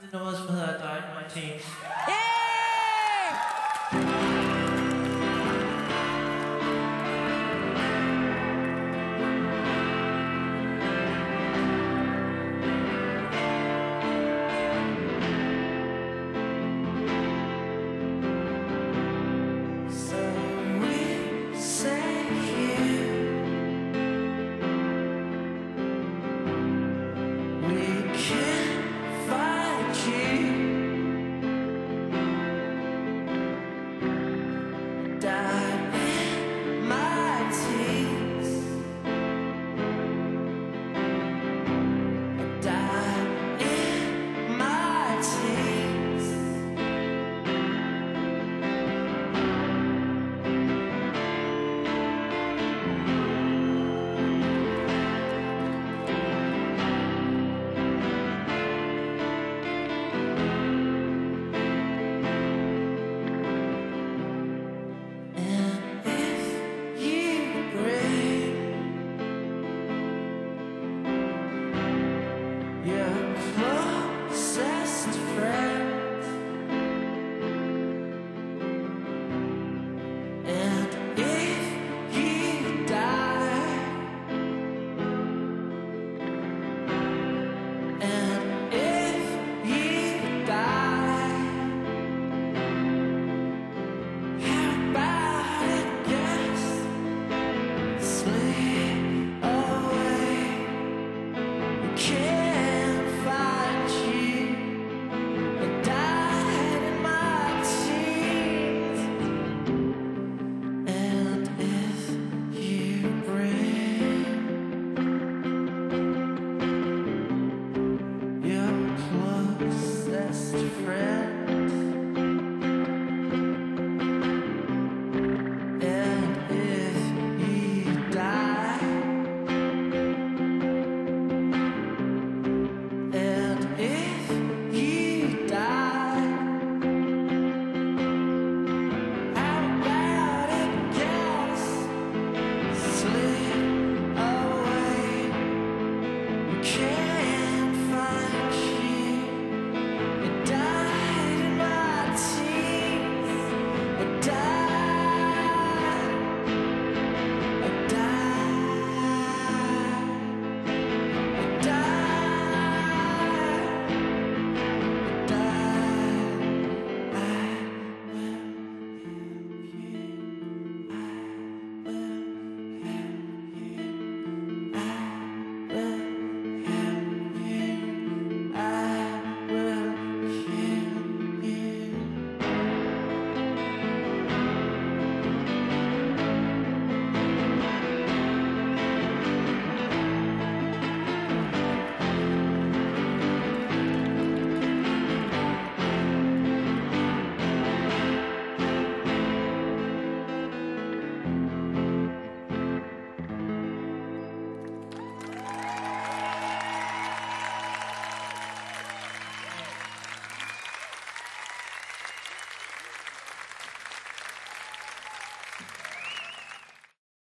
the noise know for. I my team. Yeah!